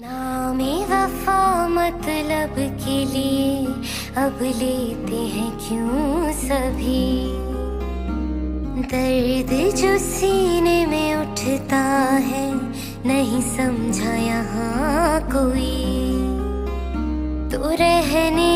नामे वफा मतलब के लिए अब लेते हैं क्यों सभी? दर्द जो सीने में उठता है, नहीं समझा यहाँ कोई। तो रहने